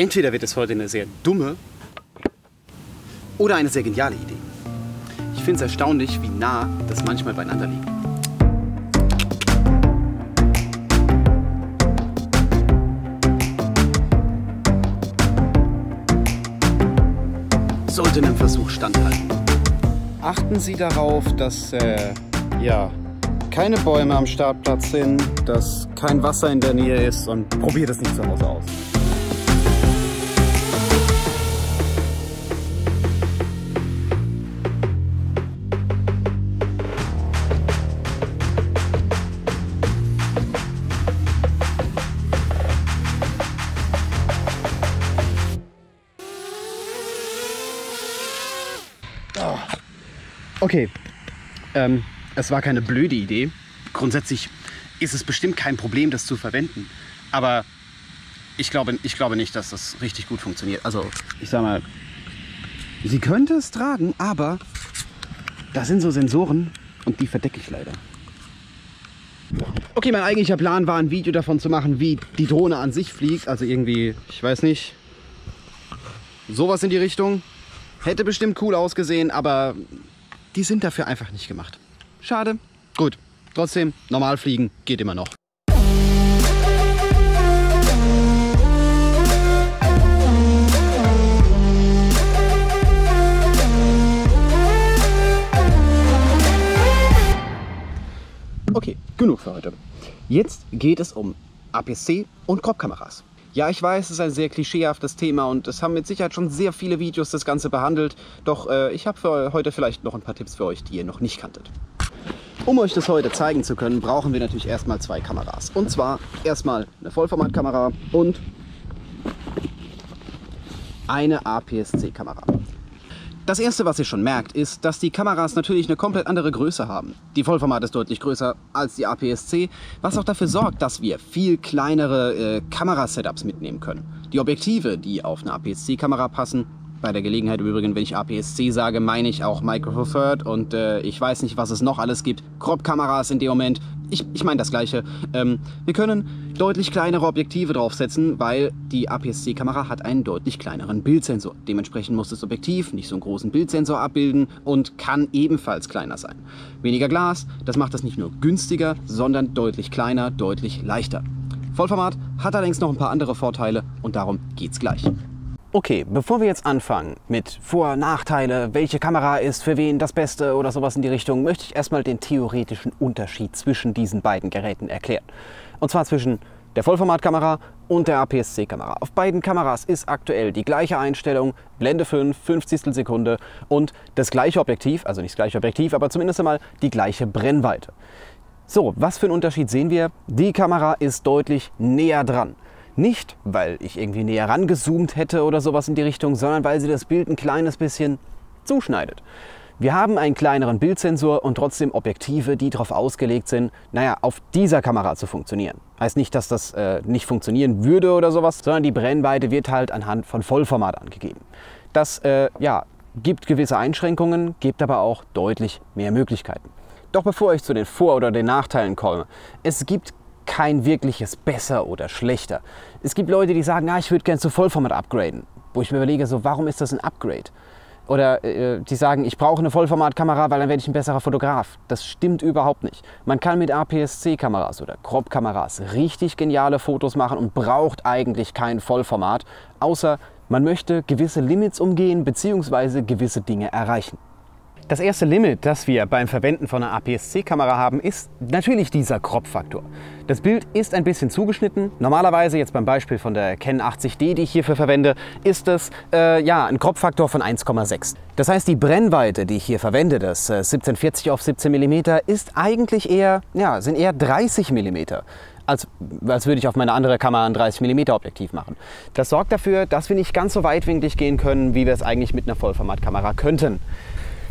Entweder wird es heute eine sehr dumme oder eine sehr geniale Idee. Ich finde es erstaunlich, wie nah das manchmal beieinander liegt. Sollte einem Versuch standhalten. Achten Sie darauf, dass äh, ja, keine Bäume am Startplatz sind, dass kein Wasser in der Nähe ist und probiert es nicht zu Hause aus. Okay, ähm, es war keine blöde Idee. Grundsätzlich ist es bestimmt kein Problem, das zu verwenden. Aber ich glaube, ich glaube nicht, dass das richtig gut funktioniert. Also, ich sag mal, sie könnte es tragen, aber da sind so Sensoren und die verdecke ich leider. Okay, mein eigentlicher Plan war, ein Video davon zu machen, wie die Drohne an sich fliegt. Also irgendwie, ich weiß nicht, sowas in die Richtung. Hätte bestimmt cool ausgesehen, aber die sind dafür einfach nicht gemacht. Schade. Gut. Trotzdem, normal fliegen geht immer noch. Okay, genug für heute. Jetzt geht es um APS-C und Crop-Kameras. Ja, ich weiß, es ist ein sehr klischeehaftes Thema und es haben mit Sicherheit schon sehr viele Videos das Ganze behandelt. Doch äh, ich habe für heute vielleicht noch ein paar Tipps für euch, die ihr noch nicht kanntet. Um euch das heute zeigen zu können, brauchen wir natürlich erstmal zwei Kameras. Und zwar erstmal eine Vollformatkamera und eine APS-C-Kamera. Das erste, was ihr schon merkt, ist, dass die Kameras natürlich eine komplett andere Größe haben. Die Vollformat ist deutlich größer als die APS-C, was auch dafür sorgt, dass wir viel kleinere äh, Kamerasetups mitnehmen können. Die Objektive, die auf eine APS-C-Kamera passen, bei der Gelegenheit übrigens, wenn ich APS-C sage, meine ich auch Micro Four Third und äh, ich weiß nicht, was es noch alles gibt. Crop-Kameras in dem Moment. Ich, ich meine das gleiche. Ähm, wir können deutlich kleinere Objektive draufsetzen, weil die APS-C-Kamera hat einen deutlich kleineren Bildsensor. Dementsprechend muss das Objektiv nicht so einen großen Bildsensor abbilden und kann ebenfalls kleiner sein. Weniger Glas, das macht das nicht nur günstiger, sondern deutlich kleiner, deutlich leichter. Vollformat hat allerdings noch ein paar andere Vorteile und darum geht's gleich. Okay, bevor wir jetzt anfangen mit Vor- und Nachteile, welche Kamera ist für wen das Beste oder sowas in die Richtung, möchte ich erstmal den theoretischen Unterschied zwischen diesen beiden Geräten erklären. Und zwar zwischen der Vollformatkamera und der APS-C-Kamera. Auf beiden Kameras ist aktuell die gleiche Einstellung, Blende 5, 50 Sekunde und das gleiche Objektiv, also nicht das gleiche Objektiv, aber zumindest einmal die gleiche Brennweite. So, was für einen Unterschied sehen wir? Die Kamera ist deutlich näher dran. Nicht, weil ich irgendwie näher rangezoomt hätte oder sowas in die Richtung, sondern weil sie das Bild ein kleines bisschen zuschneidet. Wir haben einen kleineren Bildsensor und trotzdem Objektive, die darauf ausgelegt sind, naja, auf dieser Kamera zu funktionieren. Heißt nicht, dass das äh, nicht funktionieren würde oder sowas, sondern die Brennweite wird halt anhand von Vollformat angegeben. Das äh, ja, gibt gewisse Einschränkungen, gibt aber auch deutlich mehr Möglichkeiten. Doch bevor ich zu den Vor- oder den Nachteilen komme, es gibt kein wirkliches besser oder schlechter. Es gibt Leute, die sagen, ah, ich würde gerne zu Vollformat upgraden. Wo ich mir überlege, so, warum ist das ein Upgrade? Oder äh, die sagen, ich brauche eine Vollformatkamera, weil dann werde ich ein besserer Fotograf. Das stimmt überhaupt nicht. Man kann mit APS-C-Kameras oder Crop-Kameras richtig geniale Fotos machen und braucht eigentlich kein Vollformat, außer man möchte gewisse Limits umgehen bzw. gewisse Dinge erreichen. Das erste Limit, das wir beim Verwenden von einer APS-C-Kamera haben, ist natürlich dieser Crop-Faktor. Das Bild ist ein bisschen zugeschnitten. Normalerweise, jetzt beim Beispiel von der Canon 80D, die ich hierfür verwende, ist es äh, ja, ein Crop-Faktor von 1,6. Das heißt, die Brennweite, die ich hier verwende, das äh, 1740 auf 17 mm, ist eigentlich eher, ja, sind eher 30 mm als, als würde ich auf meine andere Kamera ein 30 mm Objektiv machen. Das sorgt dafür, dass wir nicht ganz so weitwinklig gehen können, wie wir es eigentlich mit einer Vollformatkamera könnten.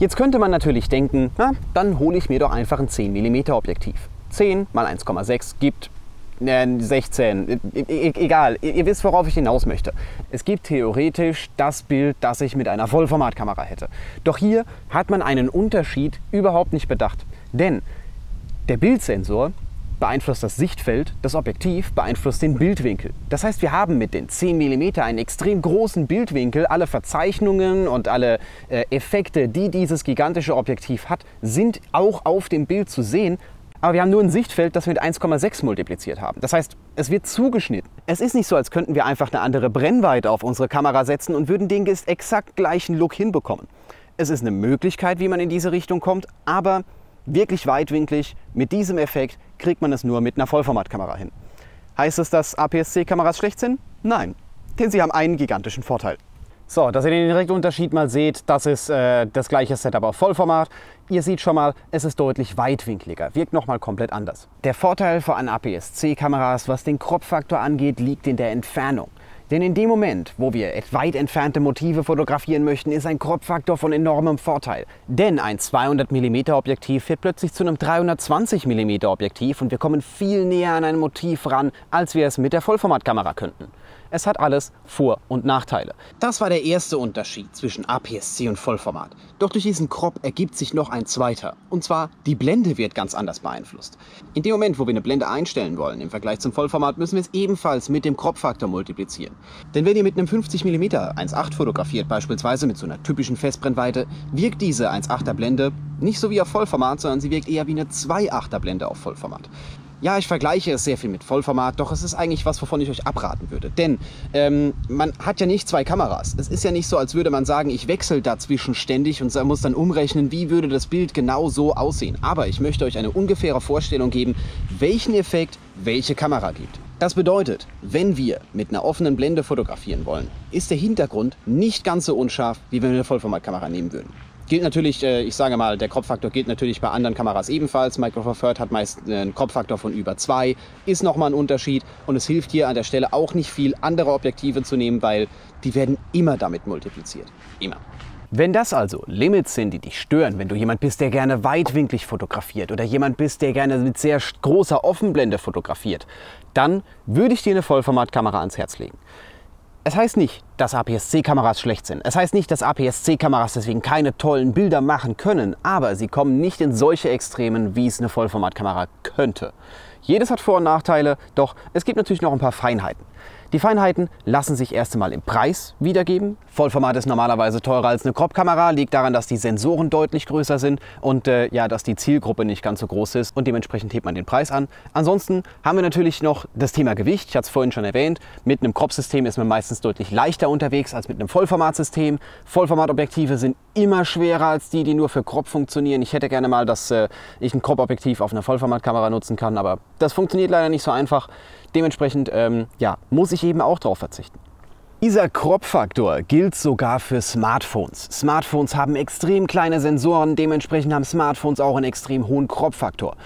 Jetzt könnte man natürlich denken, na, dann hole ich mir doch einfach ein 10 mm Objektiv. 10 mal 1,6 gibt 16, e, e, egal, ihr wisst, worauf ich hinaus möchte. Es gibt theoretisch das Bild, das ich mit einer Vollformatkamera hätte. Doch hier hat man einen Unterschied überhaupt nicht bedacht. Denn der Bildsensor beeinflusst das Sichtfeld, das Objektiv beeinflusst den Bildwinkel. Das heißt, wir haben mit den 10 mm einen extrem großen Bildwinkel. Alle Verzeichnungen und alle äh, Effekte, die dieses gigantische Objektiv hat, sind auch auf dem Bild zu sehen. Aber wir haben nur ein Sichtfeld, das wir mit 1,6 multipliziert haben. Das heißt, es wird zugeschnitten. Es ist nicht so, als könnten wir einfach eine andere Brennweite auf unsere Kamera setzen und würden den exakt gleichen Look hinbekommen. Es ist eine Möglichkeit, wie man in diese Richtung kommt, aber wirklich weitwinklig mit diesem Effekt kriegt man es nur mit einer Vollformatkamera hin. Heißt es, dass APS-C-Kameras schlecht sind? Nein, denn sie haben einen gigantischen Vorteil. So, dass ihr den direkten Unterschied mal seht, das ist äh, das gleiche Setup auf Vollformat. Ihr seht schon mal, es ist deutlich weitwinkliger, wirkt nochmal komplett anders. Der Vorteil von APS-C-Kameras, was den Crop-Faktor angeht, liegt in der Entfernung. Denn in dem Moment, wo wir weit entfernte Motive fotografieren möchten, ist ein Crop-Faktor von enormem Vorteil. Denn ein 200 mm Objektiv wird plötzlich zu einem 320 mm Objektiv und wir kommen viel näher an ein Motiv ran, als wir es mit der Vollformatkamera könnten. Es hat alles Vor- und Nachteile. Das war der erste Unterschied zwischen APS-C und Vollformat. Doch durch diesen Crop ergibt sich noch ein zweiter. Und zwar, die Blende wird ganz anders beeinflusst. In dem Moment, wo wir eine Blende einstellen wollen, im Vergleich zum Vollformat, müssen wir es ebenfalls mit dem Crop-Faktor multiplizieren. Denn wenn ihr mit einem 50 mm 1.8 fotografiert, beispielsweise mit so einer typischen Festbrennweite, wirkt diese 1.8er Blende nicht so wie auf Vollformat, sondern sie wirkt eher wie eine 2.8er Blende auf Vollformat. Ja, ich vergleiche es sehr viel mit Vollformat, doch es ist eigentlich was, wovon ich euch abraten würde. Denn ähm, man hat ja nicht zwei Kameras. Es ist ja nicht so, als würde man sagen, ich wechsle dazwischen ständig und muss dann umrechnen, wie würde das Bild genau so aussehen. Aber ich möchte euch eine ungefähre Vorstellung geben, welchen Effekt welche Kamera gibt. Das bedeutet, wenn wir mit einer offenen Blende fotografieren wollen, ist der Hintergrund nicht ganz so unscharf, wie wenn wir eine Vollformatkamera nehmen würden. Gilt natürlich, äh, ich sage mal, der Kropffaktor gilt natürlich bei anderen Kameras ebenfalls. Micro Four Third hat meist einen Kropffaktor von über 2, ist nochmal ein Unterschied und es hilft hier an der Stelle auch nicht viel, andere Objektive zu nehmen, weil die werden immer damit multipliziert. Immer. Wenn das also Limits sind, die dich stören, wenn du jemand bist, der gerne weitwinklig fotografiert oder jemand bist, der gerne mit sehr großer Offenblende fotografiert, dann würde ich dir eine Vollformatkamera ans Herz legen. Es heißt nicht, dass APS-C-Kameras schlecht sind. Es heißt nicht, dass APS-C-Kameras deswegen keine tollen Bilder machen können, aber sie kommen nicht in solche Extremen, wie es eine Vollformatkamera könnte. Jedes hat Vor- und Nachteile, doch es gibt natürlich noch ein paar Feinheiten. Die Feinheiten lassen sich erst einmal im Preis wiedergeben. Vollformat ist normalerweise teurer als eine Crop-Kamera, liegt daran, dass die Sensoren deutlich größer sind und äh, ja, dass die Zielgruppe nicht ganz so groß ist und dementsprechend hebt man den Preis an. Ansonsten haben wir natürlich noch das Thema Gewicht. Ich hatte es vorhin schon erwähnt. Mit einem Crop-System ist man meistens deutlich leichter unterwegs als mit einem Vollformatsystem. Vollformatobjektive sind immer schwerer als die, die nur für Crop funktionieren. Ich hätte gerne mal, dass äh, ich ein Crop-Objektiv auf einer Vollformatkamera nutzen kann, aber das funktioniert leider nicht so einfach. Dementsprechend ähm, ja, muss ich eben auch darauf verzichten. Dieser Crop-Faktor gilt sogar für Smartphones. Smartphones haben extrem kleine Sensoren, dementsprechend haben Smartphones auch einen extrem hohen Crop-Faktor.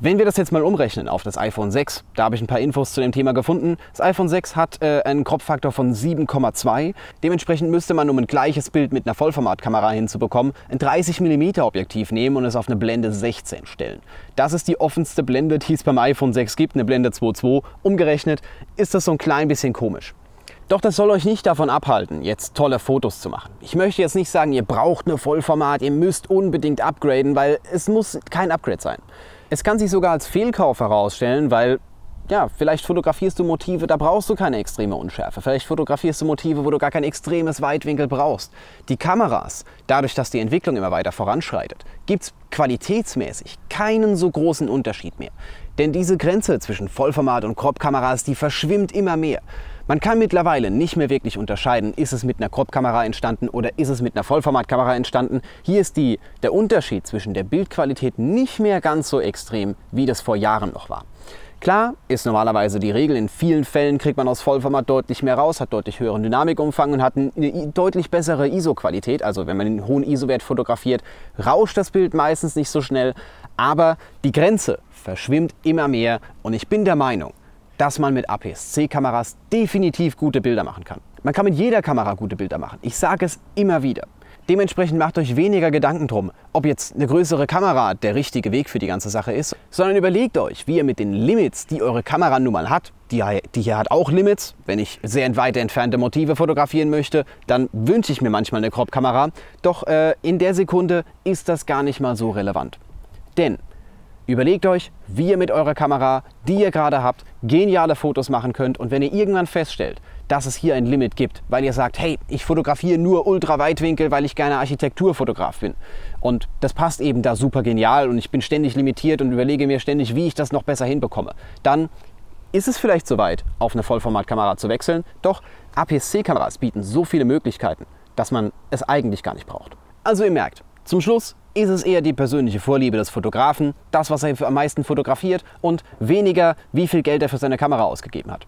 Wenn wir das jetzt mal umrechnen auf das iPhone 6, da habe ich ein paar Infos zu dem Thema gefunden. Das iPhone 6 hat äh, einen Crop-Faktor von 7,2. Dementsprechend müsste man, um ein gleiches Bild mit einer Vollformatkamera hinzubekommen, ein 30 mm Objektiv nehmen und es auf eine Blende 16 stellen. Das ist die offenste Blende, die es beim iPhone 6 gibt, eine Blende 2.2. Umgerechnet ist das so ein klein bisschen komisch. Doch das soll euch nicht davon abhalten, jetzt tolle Fotos zu machen. Ich möchte jetzt nicht sagen, ihr braucht eine Vollformat, ihr müsst unbedingt upgraden, weil es muss kein Upgrade sein. Es kann sich sogar als Fehlkauf herausstellen, weil ja, vielleicht fotografierst du Motive, da brauchst du keine extreme Unschärfe. Vielleicht fotografierst du Motive, wo du gar kein extremes Weitwinkel brauchst. Die Kameras, dadurch, dass die Entwicklung immer weiter voranschreitet, gibt es qualitätsmäßig keinen so großen Unterschied mehr. Denn diese Grenze zwischen Vollformat und Crop-Kameras, die verschwimmt immer mehr. Man kann mittlerweile nicht mehr wirklich unterscheiden, ist es mit einer Crop-Kamera entstanden oder ist es mit einer Vollformatkamera entstanden. Hier ist die, der Unterschied zwischen der Bildqualität nicht mehr ganz so extrem, wie das vor Jahren noch war. Klar, ist normalerweise die Regel. In vielen Fällen kriegt man aus Vollformat deutlich mehr raus, hat deutlich höheren Dynamikumfang und hat eine deutlich bessere ISO-Qualität. Also wenn man den hohen ISO-Wert fotografiert, rauscht das Bild meistens nicht so schnell. Aber die Grenze verschwimmt immer mehr und ich bin der Meinung, dass man mit APS-C-Kameras definitiv gute Bilder machen kann. Man kann mit jeder Kamera gute Bilder machen. Ich sage es immer wieder. Dementsprechend macht euch weniger Gedanken drum, ob jetzt eine größere Kamera der richtige Weg für die ganze Sache ist, sondern überlegt euch, wie ihr mit den Limits, die eure Kamera nun mal hat, die, die hier hat auch Limits. Wenn ich sehr weit entfernte Motive fotografieren möchte, dann wünsche ich mir manchmal eine Crop-Kamera. Doch äh, in der Sekunde ist das gar nicht mal so relevant. Denn Überlegt euch, wie ihr mit eurer Kamera, die ihr gerade habt, geniale Fotos machen könnt. Und wenn ihr irgendwann feststellt, dass es hier ein Limit gibt, weil ihr sagt, hey, ich fotografiere nur Ultraweitwinkel, weil ich gerne Architekturfotograf bin. Und das passt eben da super genial und ich bin ständig limitiert und überlege mir ständig, wie ich das noch besser hinbekomme. Dann ist es vielleicht soweit, auf eine Vollformatkamera zu wechseln. Doch APS-C-Kameras bieten so viele Möglichkeiten, dass man es eigentlich gar nicht braucht. Also ihr merkt, zum Schluss ist es eher die persönliche Vorliebe des Fotografen, das, was er am meisten fotografiert und weniger, wie viel Geld er für seine Kamera ausgegeben hat.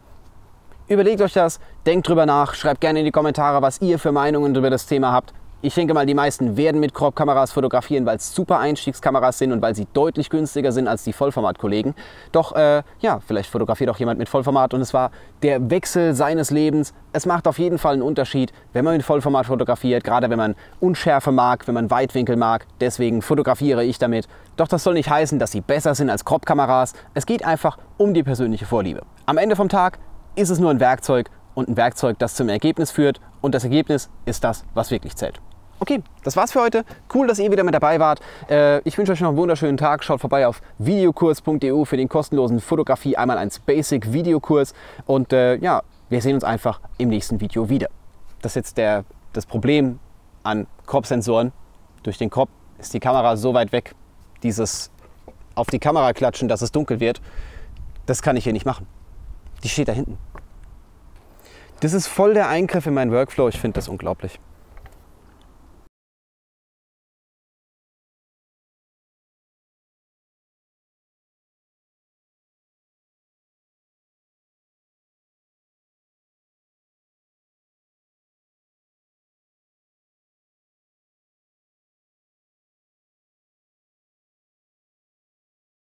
Überlegt euch das, denkt drüber nach, schreibt gerne in die Kommentare, was ihr für Meinungen über das Thema habt. Ich denke mal, die meisten werden mit Crop-Kameras fotografieren, weil es super Einstiegskameras sind und weil sie deutlich günstiger sind als die Vollformat-Kollegen. Doch äh, ja, vielleicht fotografiert auch jemand mit Vollformat und es war der Wechsel seines Lebens. Es macht auf jeden Fall einen Unterschied, wenn man mit Vollformat fotografiert, gerade wenn man Unschärfe mag, wenn man Weitwinkel mag. Deswegen fotografiere ich damit. Doch das soll nicht heißen, dass sie besser sind als Crop-Kameras. Es geht einfach um die persönliche Vorliebe. Am Ende vom Tag ist es nur ein Werkzeug und ein Werkzeug, das zum Ergebnis führt. Und das Ergebnis ist das, was wirklich zählt. Okay, das war's für heute. Cool, dass ihr wieder mit dabei wart. Äh, ich wünsche euch noch einen wunderschönen Tag. Schaut vorbei auf videokurs.eu für den kostenlosen Fotografie einmal eins Basic Videokurs. Und äh, ja, wir sehen uns einfach im nächsten Video wieder. Das ist jetzt der, das Problem an Crop-Sensoren. Durch den Crop ist die Kamera so weit weg. Dieses auf die Kamera klatschen, dass es dunkel wird, das kann ich hier nicht machen. Die steht da hinten. Das ist voll der Eingriff in meinen Workflow. Ich finde das unglaublich.